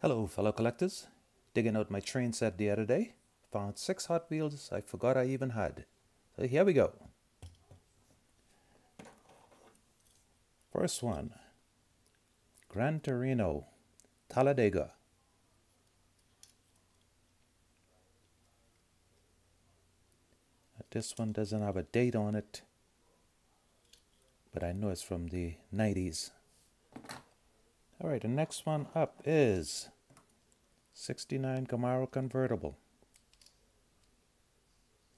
Hello fellow collectors. Digging out my train set the other day. Found six Hot Wheels I forgot I even had. So here we go. First one. Gran Torino. Talladega. This one doesn't have a date on it. But I know it's from the 90s. All right, the next one up is 69 Camaro convertible.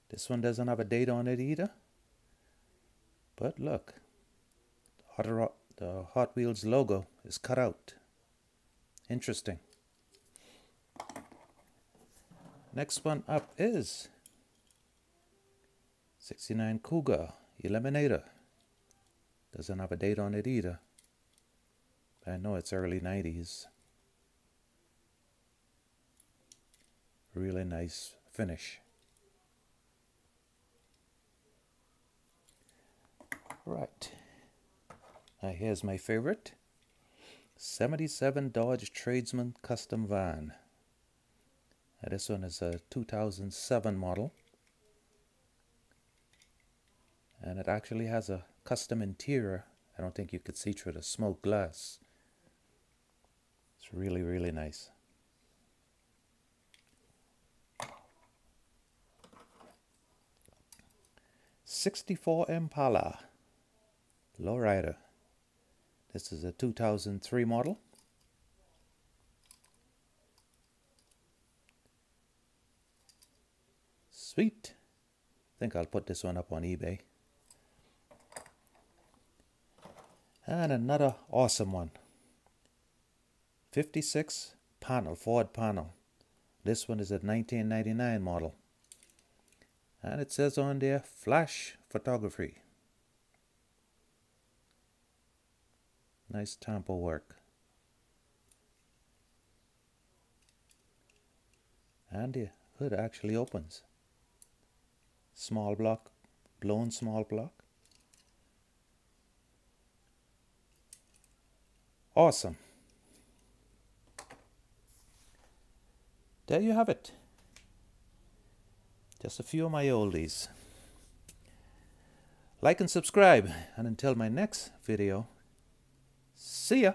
This one doesn't have a date on it either. But look, the Hot Wheels logo is cut out. Interesting. Next one up is 69 Cougar Eliminator. Doesn't have a date on it either. I know it's early 90s. Really nice finish. Right. Now here's my favorite. 77 Dodge Tradesman Custom Van. Now this one is a 2007 model. And it actually has a custom interior. I don't think you could see through the smoke glass. Really, really nice. Sixty-four Impala Lowrider. This is a 2003 model. Sweet. I think I'll put this one up on eBay. And another awesome one. 56 panel, Ford panel. This one is a 1999 model. And it says on there, flash photography. Nice tampo work. And the hood actually opens. Small block, blown small block. Awesome. There you have it. Just a few of my oldies. Like and subscribe, and until my next video, See ya.